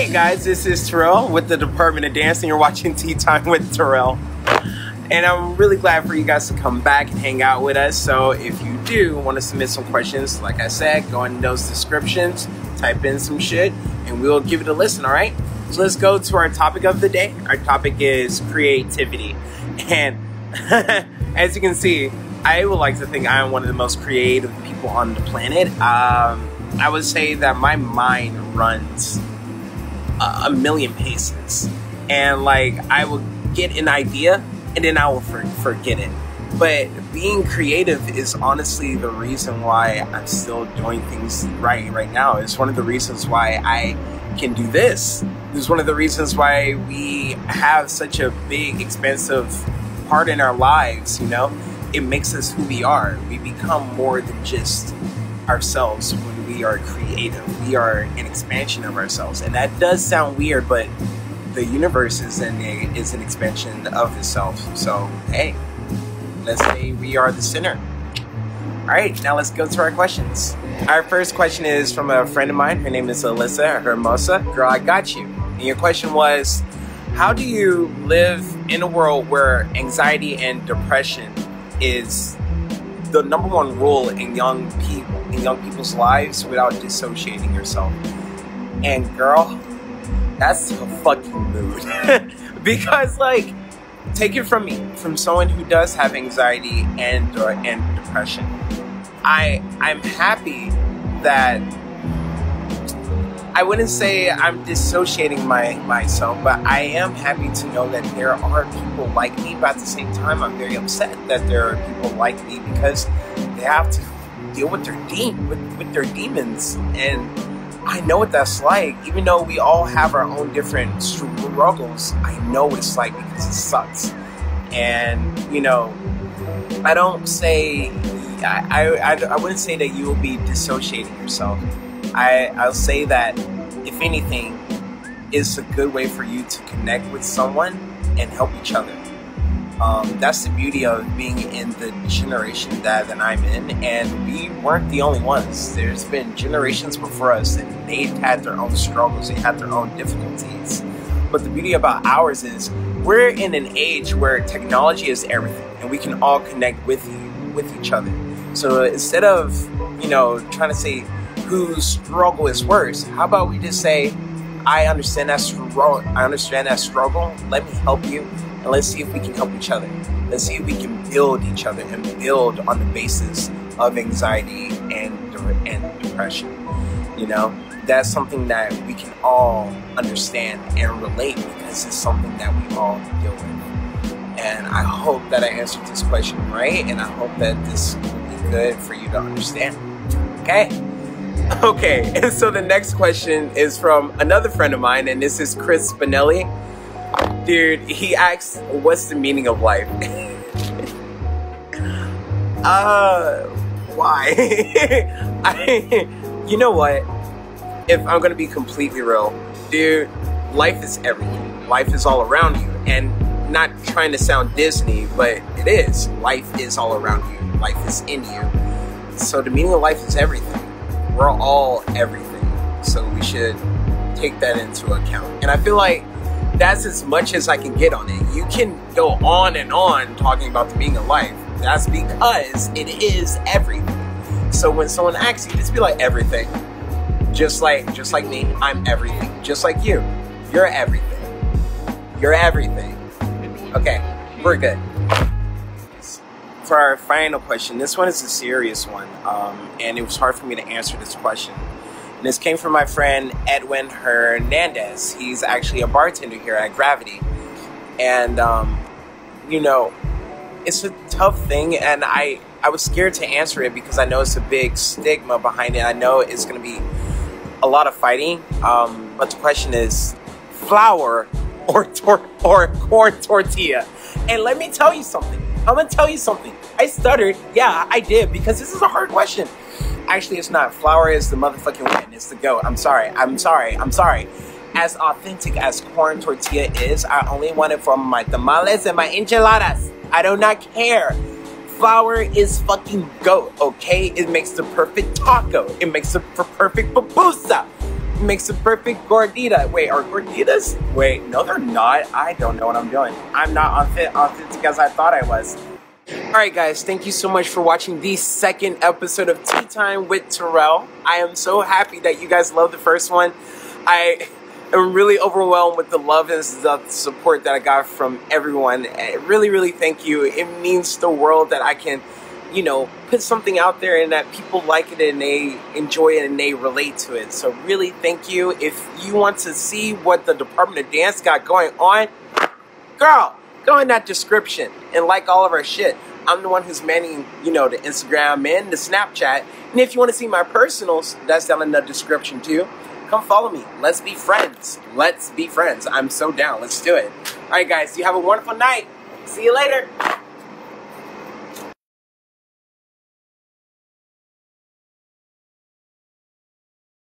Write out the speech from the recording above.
Hey guys, this is Terrell with the Department of Dance, and you're watching Tea Time with Terrell. And I'm really glad for you guys to come back and hang out with us. So if you do want to submit some questions, like I said, go in those descriptions, type in some shit, and we'll give it a listen, all right? So let's go to our topic of the day. Our topic is creativity. And as you can see, I would like to think I am one of the most creative people on the planet. Um, I would say that my mind runs a, a million paces. And like, I will get an idea and then I will for, forget it. But being creative is honestly the reason why I'm still doing things right right now. It's one of the reasons why I can do this. It's one of the reasons why we have such a big, expensive part in our lives, you know? It makes us who we are. We become more than just ourselves when we are creative. We are an expansion of ourselves. And that does sound weird, but the universe is an, is an expansion of itself. So, hey, let's say we are the center. All right, now let's go to our questions. Our first question is from a friend of mine. Her name is Alyssa Hermosa. Girl, I got you. And your question was, how do you live in a world where anxiety and depression is the number one rule in young people in young people's lives without dissociating yourself? And girl, that's a fucking mood. because like take it from me, from someone who does have anxiety and uh, and depression. I I'm happy that I wouldn't say I'm dissociating my myself, but I am happy to know that there are people like me. But at the same time, I'm very upset that there are people like me because they have to deal with their de- with, with their demons, and I know what that's like. Even though we all have our own different struggles, I know what it's like because it sucks. And you know, I don't say I, I, I wouldn't say that you will be dissociating yourself. I, I'll say that if anything, it's a good way for you to connect with someone and help each other. Um, that's the beauty of being in the generation that, that I'm in, and we weren't the only ones. There's been generations before us, and they've had their own struggles, they had their own difficulties. But the beauty about ours is we're in an age where technology is everything, and we can all connect with you, with each other. So instead of you know trying to say whose struggle is worse, how about we just say, I understand that struggle. I understand that struggle. Let me help you, and let's see if we can help each other. Let's see if we can build each other and build on the basis of anxiety and and depression. You know, that's something that we can all understand and relate because it's something that we all deal with. And I hope that I answered this question right, and I hope that this will be good for you to understand. Okay? Okay, and so the next question is from another friend of mine, and this is Chris Spinelli. Dude, he asks, What's the meaning of life? uh, why? I, you know what? If I'm gonna be completely real, dude, life is everything. Life is all around you, and not trying to sound Disney, but it is. Life is all around you. Life is in you. So the meaning of life is everything. We're all everything. So we should take that into account. And I feel like that's as much as I can get on it. You can go on and on talking about the meaning of life. That's because it is everything. So when someone asks you, just be like everything. Just like just like me, I'm everything. Just like you. You're everything. You're everything. Okay, we're good. For our final question, this one is a serious one, um, and it was hard for me to answer this question. And this came from my friend Edwin Hernandez. He's actually a bartender here at Gravity. And, um, you know, it's a tough thing, and I, I was scared to answer it because I know it's a big stigma behind it. I know it's going to be a lot of fighting. Um, but the question is flour or, tor- or corn tortilla? And let me tell you something. I'm going to tell you something. I stuttered. Yeah, I did because this is a hard question. Actually, it's not. Flour is the motherfucking win. It's the goat. I'm sorry. I'm sorry. I'm sorry. As authentic as corn tortilla is, I only want it from my tamales and my enchiladas. I do not care. Flour is fucking goat, okay? It makes the perfect taco. It makes the perfect pupusa. makes a perfect gordita. Wait, are gorditas? Wait, no, they're not. I don't know what I'm doing. I'm not authentic as I thought I was. All right, guys, thank you so much for watching the second episode of Tea Time with Terrell. I am so happy that you guys love the first one. I am really overwhelmed with the love and the support that I got from everyone. Eh, really, really thank you. It means the world that I can you know, put something out there and that people like it and they enjoy it and they relate to it. So really thank you. If you want to see what the Department of Dance got going on, girl, go in that description and like all of our shit. I'm the one who's manning, you know, the Instagram and the Snapchat. And if you want to see my personals, that's down in the description too. Come follow me. Let's be friends. Let's be friends. I'm so down. Let's do it. All right, guys, you have a wonderful night. See you later.